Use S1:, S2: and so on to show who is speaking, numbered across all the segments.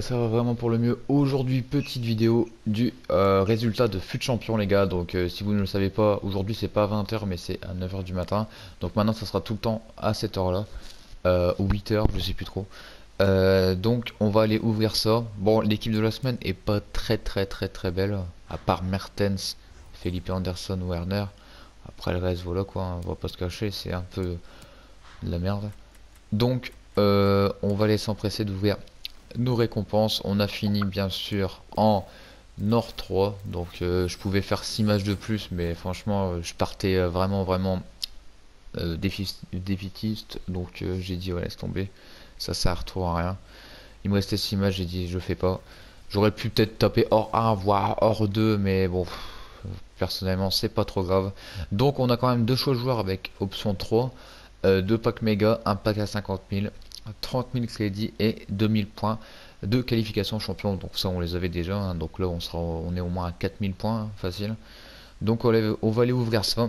S1: ça va vraiment pour le mieux. Aujourd'hui petite vidéo du euh, résultat de FUT champion les gars. Donc euh, si vous ne le savez pas, aujourd'hui c'est pas à 20h mais c'est à 9h du matin. Donc maintenant ça sera tout le temps à cette heure là. Euh, ou 8h, je sais plus trop. donc on va aller ouvrir ça. Bon l'équipe de la semaine est pas très très très très belle. À part Mertens, Felipe Anderson, Werner. Après le reste voilà quoi, on va pas se cacher, c'est un peu de la merde. Donc on va aller s'empresser d'ouvrir nos récompenses. On a fini bien sûr en Nord 3. Donc euh, je pouvais faire 6 matchs de plus. Mais franchement, euh, je partais euh, vraiment, vraiment défitiste. Donc j'ai dit, ouais, laisse tomber. Ça sert trop à rien. Il me restait 6 matchs. J'ai dit, je fais pas. J'aurais pu peut-être taper hors 1, voire hors 2. Mais bon, personnellement, c'est pas trop grave. Donc on a quand même deux choix de joueurs avec option 3. deux packs méga, un pack à 50 000 30 000 crédits et 2000 points de qualification champion. Donc ça on les avait déjà. Hein. donc là on sera on est au moins à 4000 points hein, facile. Donc on, va aller ouvrir ça.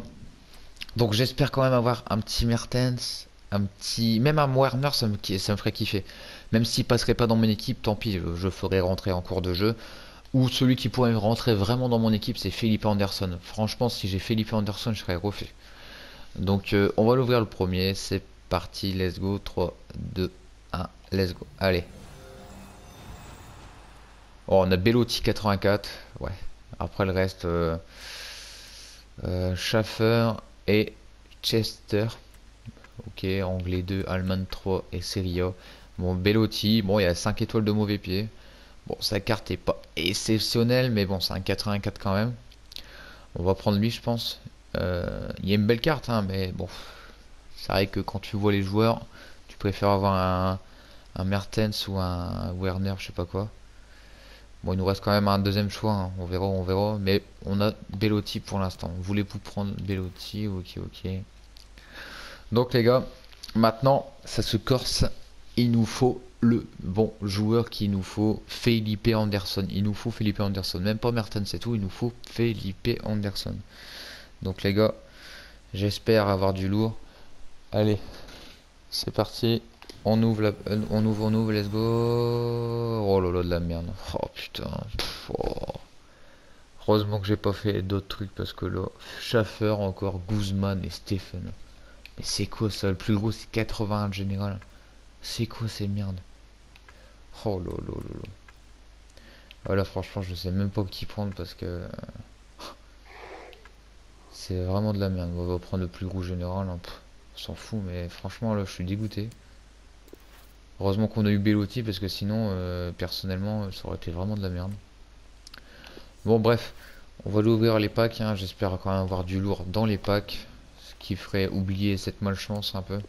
S1: Donc j'espère quand même avoir un petit Mertens, un petit même un Werner ça me, ça me ferait kiffer. Même s'il passerait pas dans mon équipe, tant pis, je, ferai rentrer en cours de jeu. Ou celui qui pourrait rentrer vraiment dans mon équipe, c'est Philippe Anderson. Franchement, si j'ai Philippe Anderson, je serais refait. Donc euh, on va l'ouvrir le premier, c'est parti, let's go, 3, 2, 1, let's go, allez. Oh, on a Bellotti 84, ouais. Après le reste, euh, euh, Schaffer et Chester. Ok, anglais 2, allemand 3 et Seria. Bon, Bellotti, bon, il y a 5 étoiles de mauvais pied. Bon, sa carte est pas exceptionnelle, mais bon, c'est un 84 quand même. On va prendre lui, je pense. Euh, il y a une belle carte, hein, mais bon, c'est vrai que quand tu vois les joueurs, tu préfères avoir un, Mertens ou un Werner, je sais pas quoi. Bon, il nous reste quand même un deuxième choix, hein. on verra, on verra. Mais on a Bellotti pour l'instant. Voulez-vous prendre Bellotti Ok, ok. Donc les gars, maintenant, ça se corse. Il nous faut le bon joueur qu'il nous faut, Felipe Anderson. Il nous faut Felipe Anderson. Même pas Mertens, c'est tout. Il nous faut Felipe Anderson. Donc les gars, j'espère avoir du lourd. Allez, c'est parti. On ouvre, euh, on ouvre, on ouvre, let's go. Oh là de la merde. Oh putain. Oh. Heureusement que j'ai pas fait d'autres trucs parce que là, Schaffer, encore Guzman et Stephen. Mais c'est quoi ça? Le plus gros, c'est 81 général. C'est quoi ces merdes? Oh là là là là. Voilà, franchement, je sais même pas qui prendre parce que. C'est vraiment de la merde. On va prendre le plus gros général. Hein. On s'en fout, mais franchement, là, je suis dégoûté. Heureusement qu'on a eu Bellotti, parce que sinon, euh, personnellement, ça aurait été vraiment de la merde. Bon, bref, on va l'ouvrir les packs. Hein. J'espère quand même avoir du lourd dans les packs. Ce qui ferait oublier cette malchance un peu.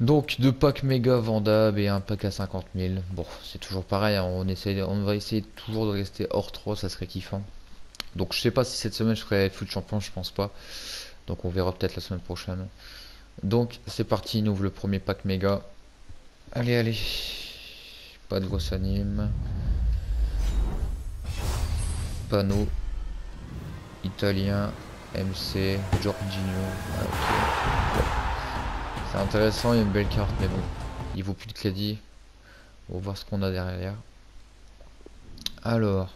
S1: Donc deux packs méga vendables et un pack à 50 000. Bon, c'est toujours pareil, hein. on, essaie, on va essayer toujours de rester hors 3, ça serait kiffant. Donc je sais pas si cette semaine je ferai foot champion, je pense pas. Donc on verra peut-être la semaine prochaine. Donc c'est parti, il ouvre le premier pack méga. Allez, allez. Pas de grosse anime. Panneau. Italien. MC. Giorgino. C'est intéressant, il y a une belle carte, mais bon. Il vaut plus de crédit. On va voir ce qu'on a derrière. Alors.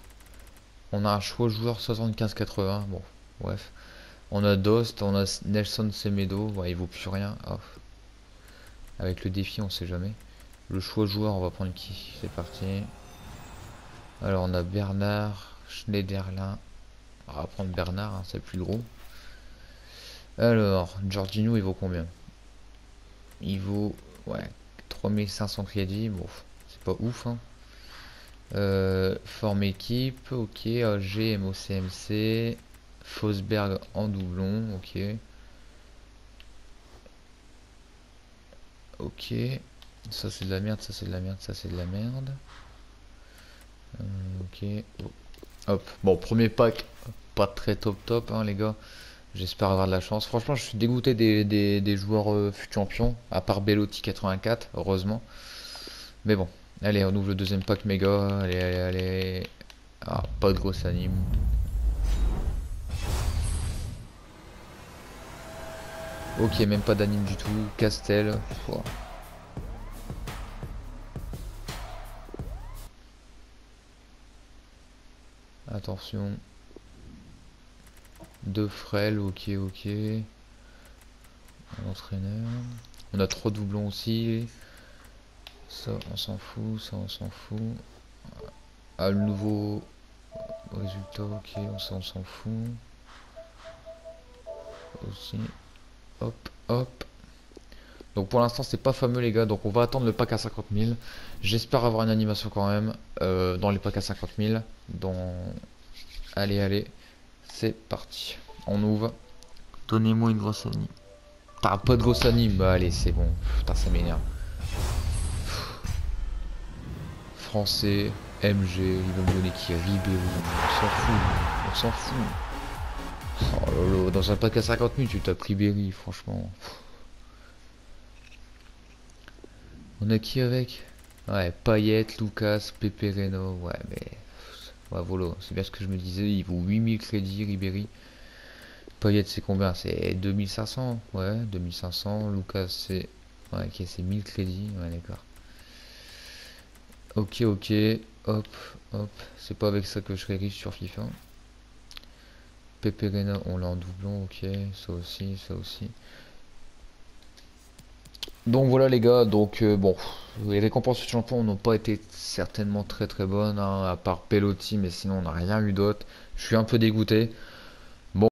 S1: On a un choix joueur 75-80. Bon, bref. On a Dost, on a Nelson Semedo. Il vaut plus rien. Ah. Avec le défi, on sait jamais. Le choix joueur, on va prendre qui? C'est parti. Alors, on a Bernard, Schneiderlin. On va prendre Bernard, hein, c'est le plus gros. Alors, Giorgino, il vaut combien? Il vaut, ouais, 3500 crédits. Bon, c'est pas ouf, hein. Euh, forme équipe, ok. AG, MOCMC. Fosberg en doublon, ok. Ok. Ça c'est de la merde, ça c'est de la merde, ça c'est de la merde. Euh, ok. Hop. Bon, premier pack, pas très top top, hein, les gars. J'espère avoir de la chance. Franchement, je suis dégoûté des, joueurs euh, champions, à part Bellotti 84, heureusement. Mais bon, allez, on ouvre le deuxième pack méga. Allez, allez, allez. Ah, pas de grosse anime. Ok, même pas d'anime du tout. Castel. Attention. Deux frêles, ok, ok. L'entraîneur. On a trop de doublons aussi. Ça, on s'en fout. Ça, on s'en fout. Ah, le nouveau résultat, ok, on s'en fout. Aussi. Hop, hop. Donc pour l'instant c'est pas fameux les gars, donc on va attendre le pack à 50 000. J'espère avoir une animation quand même euh, dans les packs à 50 000. Donc allez allez, c'est parti. On ouvre. Donnez-moi une grosse anime. T'as pas de grosse anime? Bah allez c'est bon. Putain ça m'énerve. Français, MG, il va me donner qui Ribéry. On s'en fout, on s'en fout. Dans un pack à 50 000 tu tapes Ribéry franchement. On a qui avec? Ouais, Payet, Lucas, Pepe Reno. Ouais, mais. Voilà, c'est bien ce que je me disais. Il vaut 8000 crédits, Ribéry. Payet, c'est combien? C'est 2500 Ouais, 2500. Lucas, c'est. Ouais, ok, c'est 1000 crédits. Ouais, d'accord. Ok, ok. Hop, hop. C'est pas avec ça que je serai riche sur FIFA. Pepe Reno, on l'a en doublon. Ok, ça aussi, ça aussi. Donc voilà les gars, donc euh, bon, les récompenses de champion n'ont pas été certainement très très bonnes, hein, à part Pelotti, mais sinon on n'a rien eu d'autre. Je suis un peu dégoûté.